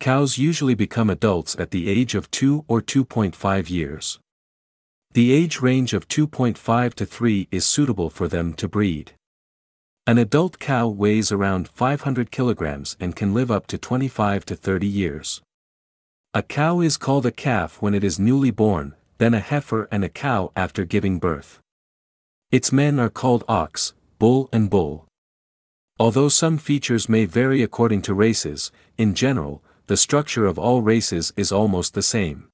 Cows usually become adults at the age of 2 or 2.5 years. The age range of 2.5 to 3 is suitable for them to breed. An adult cow weighs around 500 kilograms and can live up to 25 to 30 years. A cow is called a calf when it is newly born, then a heifer and a cow after giving birth. Its men are called ox, bull and bull. Although some features may vary according to races, in general, the structure of all races is almost the same.